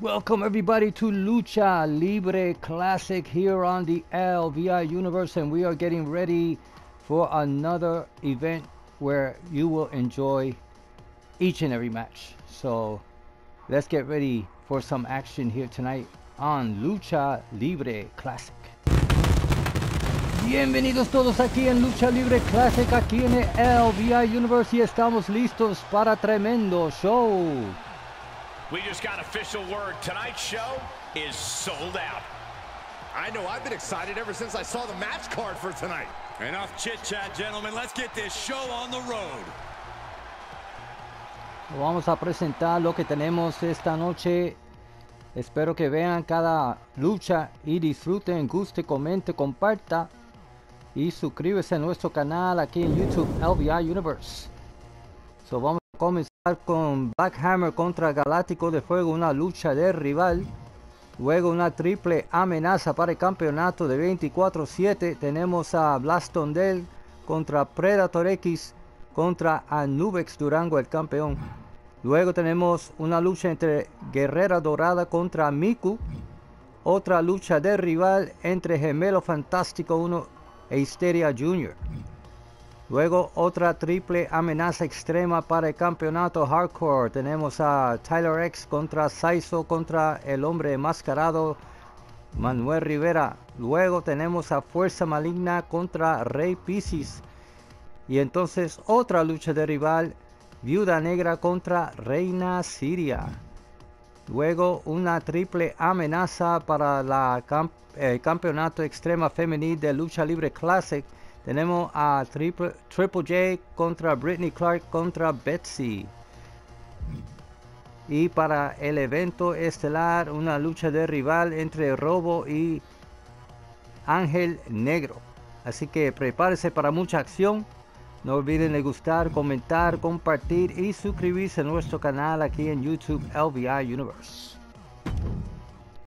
Welcome everybody to Lucha Libre Classic here on the LVI Universe and we are getting ready for another event where you will enjoy each and every match. So let's get ready for some action here tonight on Lucha Libre Classic. Bienvenidos todos aquí en Lucha Libre Classic, aquí en el LVI Universe y estamos listos para tremendo show. We just got official word. Tonight's show is sold out. I know I've been excited ever since I saw the match card for tonight. Enough chit-chat, gentlemen. Let's get this show on the road. Vamos a presentar lo que tenemos esta noche. Espero que vean cada lucha y disfruten, guste, comente, comparta y suscríbase a nuestro canal aquí en YouTube LVI Universe. So, vamos comenzar con Black Hammer contra Galáctico de Fuego, una lucha de rival. Luego una triple amenaza para el campeonato de 24-7. Tenemos a Blaston Del contra Predator X contra Anubex Durango, el campeón. Luego tenemos una lucha entre Guerrera Dorada contra Miku. Otra lucha de rival entre Gemelo Fantástico 1 e Histeria Jr. Luego otra triple amenaza extrema para el campeonato hardcore. Tenemos a Tyler X contra Saizo contra el hombre enmascarado Manuel Rivera. Luego tenemos a Fuerza Maligna contra Rey Pisces. Y entonces otra lucha de rival. Viuda Negra contra Reina Siria. Luego una triple amenaza para el campeonato extrema femenil de lucha libre Classic tenemos a Triple, J contra Britney Clark contra Betsy. Y para el evento estelar, una lucha de rival entre Robo y Ángel Negro. Así que prepárese para mucha acción. No olviden de gustar, comentar, compartir y suscribirse a nuestro canal aquí en YouTube LVI Universe.